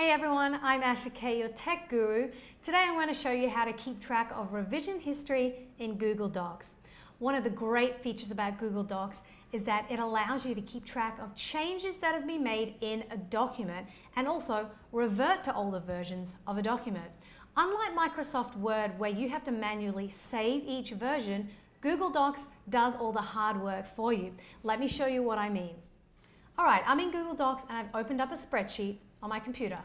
Hey everyone, I'm Asha K, your tech guru. Today I'm going to show you how to keep track of revision history in Google Docs. One of the great features about Google Docs is that it allows you to keep track of changes that have been made in a document and also revert to older versions of a document. Unlike Microsoft Word where you have to manually save each version, Google Docs does all the hard work for you. Let me show you what I mean. All right, I'm in Google Docs and I've opened up a spreadsheet on my computer.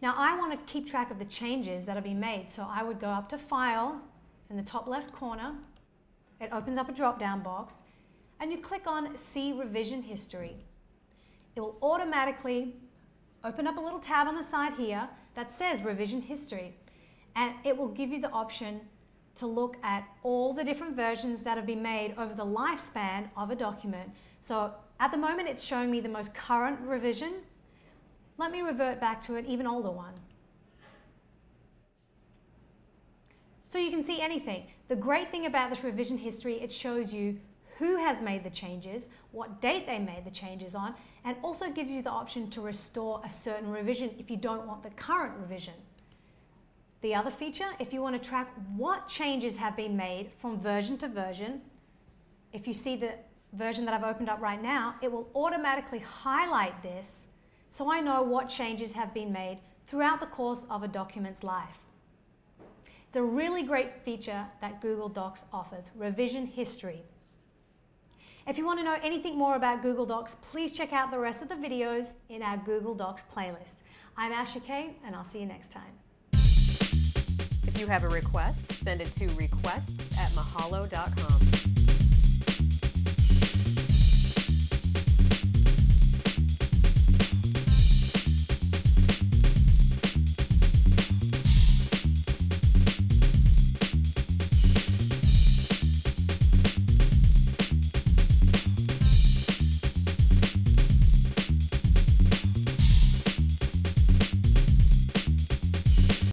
Now I want to keep track of the changes that have been made, so I would go up to File in the top left corner. It opens up a drop-down box and you click on See Revision History. It will automatically open up a little tab on the side here that says Revision History and it will give you the option to look at all the different versions that have been made over the lifespan of a document. So at the moment, it's showing me the most current revision. Let me revert back to an even older one. So you can see anything. The great thing about this revision history, it shows you who has made the changes, what date they made the changes on, and also gives you the option to restore a certain revision if you don't want the current revision. The other feature, if you want to track what changes have been made from version to version, if you see the version that I've opened up right now, it will automatically highlight this so I know what changes have been made throughout the course of a document's life. It's a really great feature that Google Docs offers, revision history. If you want to know anything more about Google Docs, please check out the rest of the videos in our Google Docs playlist. I'm Asha K, and I'll see you next time. If you have a request, send it to requests at mahalo.com.